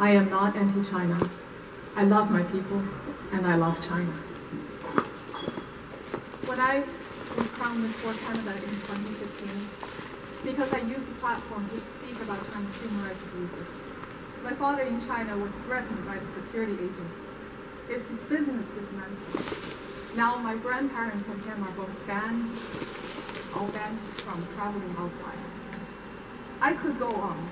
I am not anti-China. I love my people, and I love China. When I was crowned Miss World Canada in 2015, because I used the platform to speak about China's human rights abuses, my father in China was threatened by the security agents. His business dismantled. Now my grandparents and him are both banned, all banned from traveling outside. I could go on,